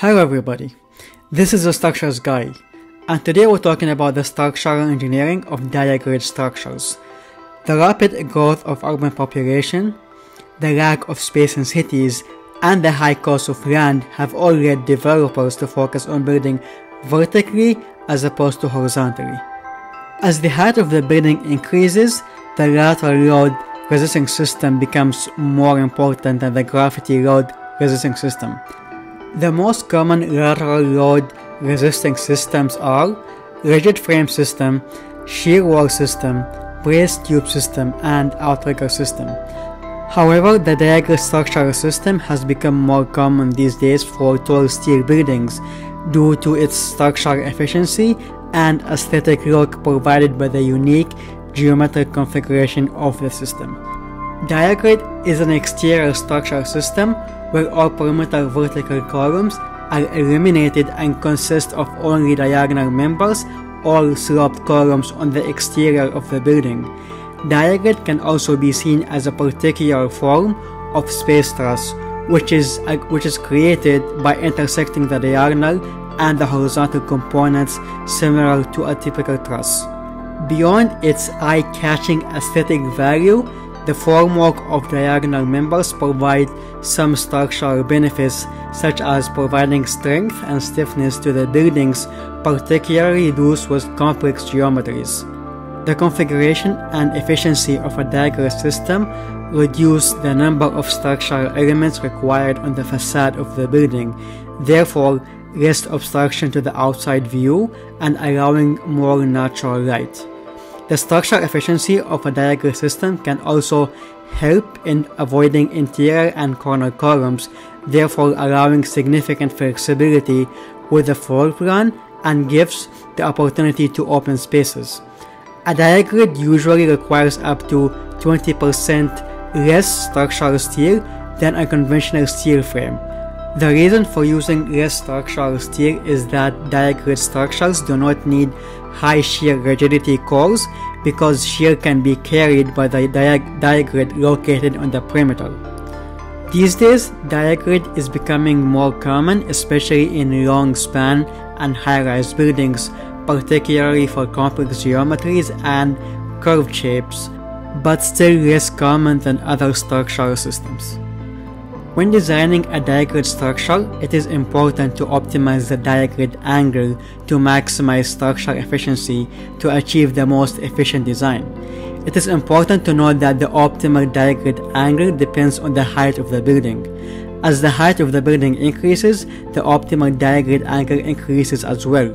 Hello everybody, this is the Structures Guy, and today we're talking about the structural engineering of diagrid structures. The rapid growth of urban population, the lack of space in cities, and the high cost of land have all led developers to focus on building vertically as opposed to horizontally. As the height of the building increases, the lateral load resisting system becomes more important than the gravity load resisting system. The most common lateral load resisting systems are rigid frame system, shear wall system, braced tube system, and outrigger system. However, the diagrid structural system has become more common these days for tall steel buildings due to its structural efficiency and aesthetic look provided by the unique geometric configuration of the system. Diagrid is an exterior structural system where all perimeter vertical columns are eliminated and consist of only diagonal members or sloped columns on the exterior of the building. Diagrid can also be seen as a particular form of space truss, which is, uh, which is created by intersecting the diagonal and the horizontal components similar to a typical truss. Beyond its eye-catching aesthetic value, the formwork of diagonal members provide some structural benefits such as providing strength and stiffness to the buildings, particularly those with complex geometries. The configuration and efficiency of a diagrid system reduce the number of structural elements required on the facade of the building, therefore less obstruction to the outside view and allowing more natural light. The structural efficiency of a diagrid system can also help in avoiding interior and corner columns, therefore allowing significant flexibility with the floor plan and gives the opportunity to open spaces. A diagrid usually requires up to 20% less structural steel than a conventional steel frame. The reason for using less structural steel is that diagrid structures do not need high shear rigidity cores because shear can be carried by the diag diagrid located on the perimeter. These days, diagrid is becoming more common especially in long span and high-rise buildings, particularly for complex geometries and curved shapes, but still less common than other structural systems. When designing a diagrid structure, it is important to optimize the diagrid angle to maximize structural efficiency to achieve the most efficient design. It is important to note that the optimal diagrid angle depends on the height of the building. As the height of the building increases, the optimal diagrid angle increases as well.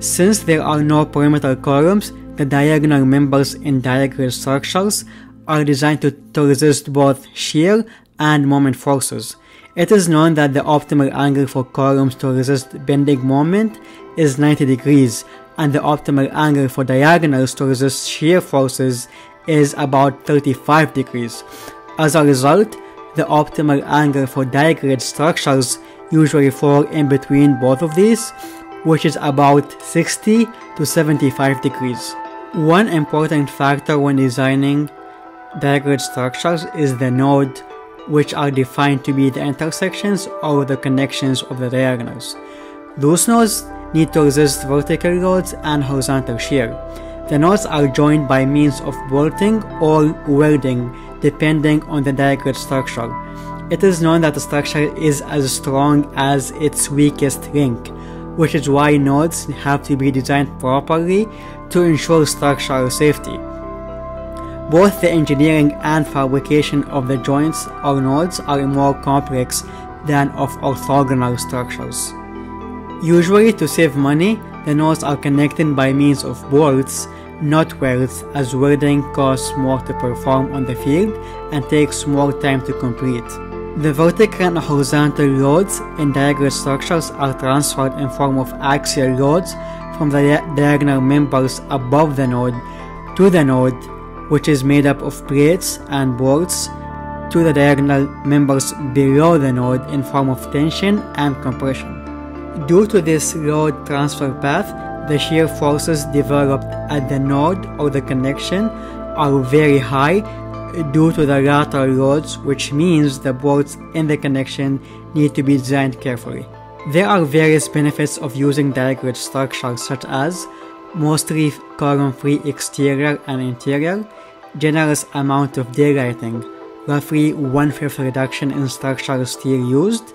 Since there are no perimeter columns, the diagonal members in diagrid structures are designed to, to resist both shear and moment forces. It is known that the optimal angle for columns to resist bending moment is 90 degrees and the optimal angle for diagonals to resist shear forces is about 35 degrees. As a result, the optimal angle for diagrid structures usually fall in between both of these, which is about 60 to 75 degrees. One important factor when designing diagrid structures is the node which are defined to be the intersections or the connections of the diagonals. Those nodes need to resist vertical loads and horizontal shear. The nodes are joined by means of bolting or welding depending on the diagrid structure. It is known that the structure is as strong as its weakest link, which is why nodes have to be designed properly to ensure structural safety. Both the engineering and fabrication of the joints or nodes are more complex than of orthogonal structures. Usually to save money, the nodes are connected by means of bolts, not welds as welding costs more to perform on the field and takes more time to complete. The vertical and horizontal loads in diagonal structures are transferred in form of axial loads from the diagonal members above the node to the node which is made up of plates and bolts to the diagonal members below the node in form of tension and compression. Due to this load transfer path, the shear forces developed at the node or the connection are very high due to the lateral loads which means the bolts in the connection need to be designed carefully. There are various benefits of using diagrid structures such as mostly column-free exterior and interior, generous amount of daylighting, roughly one-fifth reduction in structural steel used,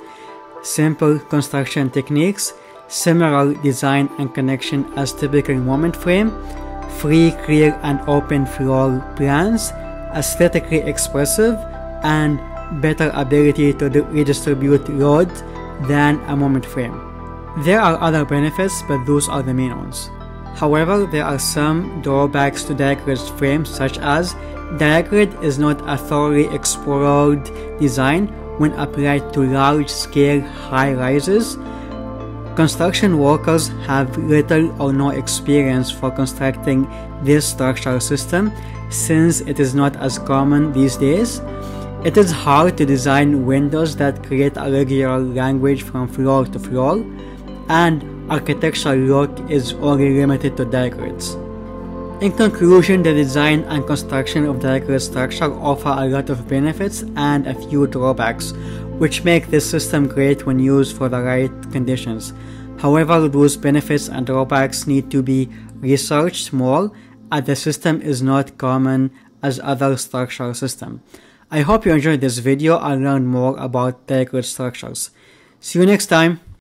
simple construction techniques, similar design and connection as typical moment frame, free, clear and open floor plans, aesthetically expressive, and better ability to redistribute load than a moment frame. There are other benefits, but those are the main ones. However, there are some drawbacks to Diagrid frames such as Diagrid is not a thoroughly explored design when applied to large-scale high-rises. Construction workers have little or no experience for constructing this structural system since it is not as common these days. It is hard to design windows that create a regular language from floor to floor, and architectural look is only limited to Diagrids. In conclusion, the design and construction of the structure offer a lot of benefits and a few drawbacks, which make this system great when used for the right conditions. However, those benefits and drawbacks need to be researched more as the system is not common as other structural systems. I hope you enjoyed this video and learned more about Diagrid structures. See you next time!